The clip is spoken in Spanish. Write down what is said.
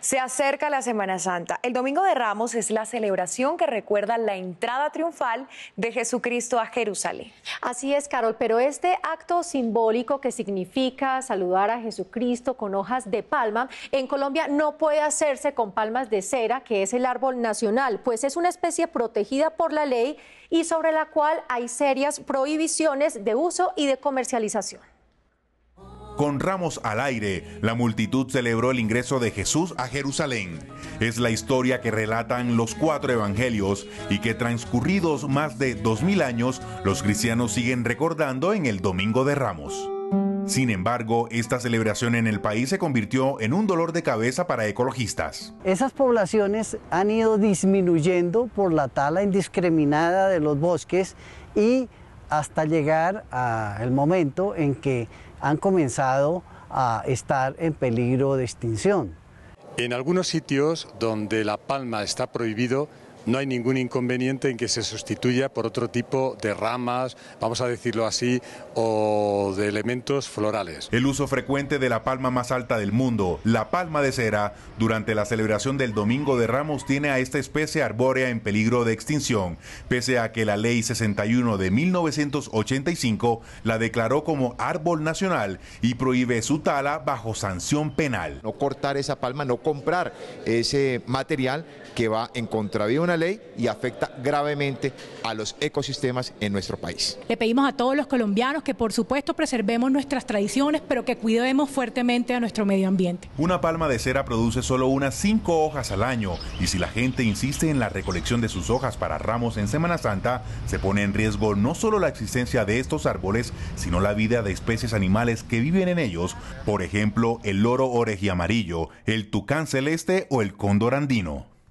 Se acerca la Semana Santa. El Domingo de Ramos es la celebración que recuerda la entrada triunfal de Jesucristo a Jerusalén. Así es, Carol, pero este acto simbólico que significa saludar a Jesucristo con hojas de palma, en Colombia no puede hacerse con palmas de cera, que es el árbol nacional, pues es una especie protegida por la ley y sobre la cual hay serias prohibiciones de uso y de comercialización. Con ramos al aire, la multitud celebró el ingreso de Jesús a Jerusalén. Es la historia que relatan los cuatro evangelios y que transcurridos más de dos mil años, los cristianos siguen recordando en el Domingo de Ramos. Sin embargo, esta celebración en el país se convirtió en un dolor de cabeza para ecologistas. Esas poblaciones han ido disminuyendo por la tala indiscriminada de los bosques y hasta llegar al momento en que han comenzado a estar en peligro de extinción. En algunos sitios donde la palma está prohibido, no hay ningún inconveniente en que se sustituya por otro tipo de ramas, vamos a decirlo así, o de elementos florales. El uso frecuente de la palma más alta del mundo, la palma de cera, durante la celebración del Domingo de Ramos tiene a esta especie arbórea en peligro de extinción, pese a que la Ley 61 de 1985 la declaró como árbol nacional y prohíbe su tala bajo sanción penal. No cortar esa palma, no comprar ese material que va en contravía de una ley y afecta gravemente a los ecosistemas en nuestro país. Le pedimos a todos los colombianos que por supuesto preservemos nuestras tradiciones, pero que cuidemos fuertemente a nuestro medio ambiente. Una palma de cera produce solo unas cinco hojas al año y si la gente insiste en la recolección de sus hojas para ramos en Semana Santa, se pone en riesgo no solo la existencia de estos árboles, sino la vida de especies animales que viven en ellos, por ejemplo, el loro amarillo, el tucán celeste o el cóndor andino.